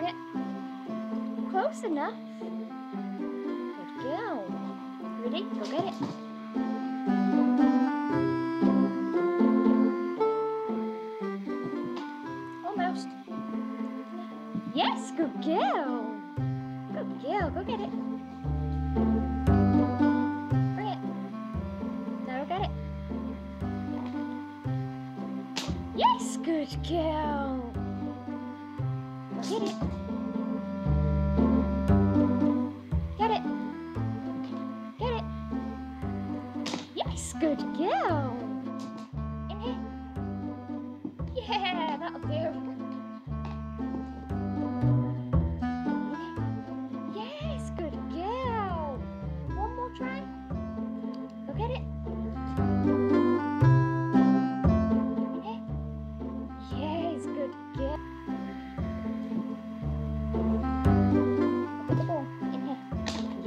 forget. Close enough. Good girl. Ready? Go get it. Almost. Yes, good girl. Good girl. Go get it. Bring it. Now get it. Yes, good girl kitty.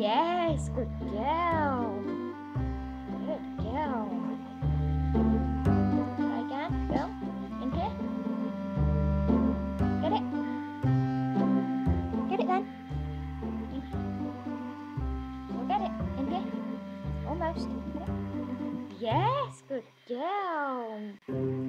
Yes, good girl. Good girl. I can go in here. Get it. Get it then. We'll get it in here. Almost. Yes, good girl.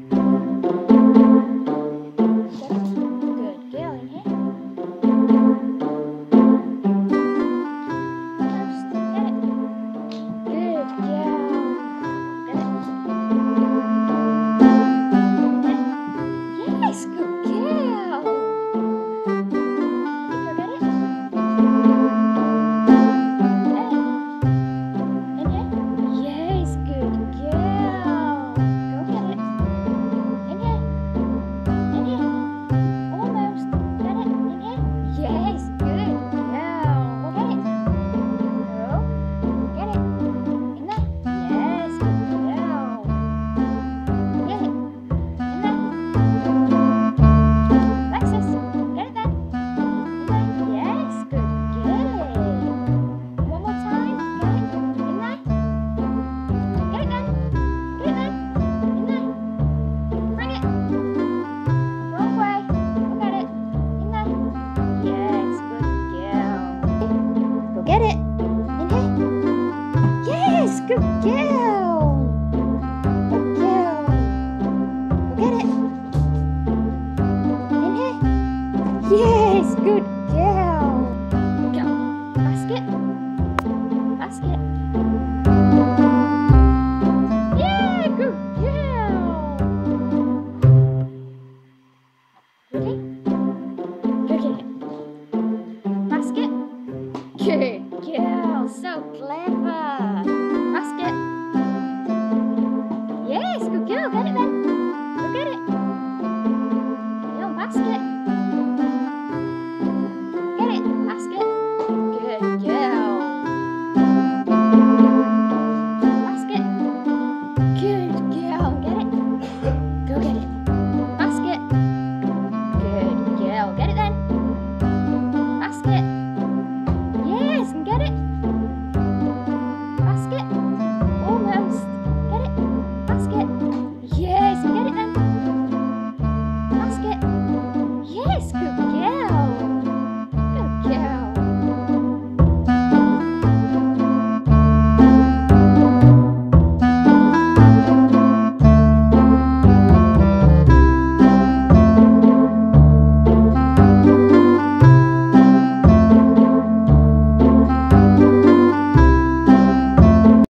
Okay. Girl, so clever.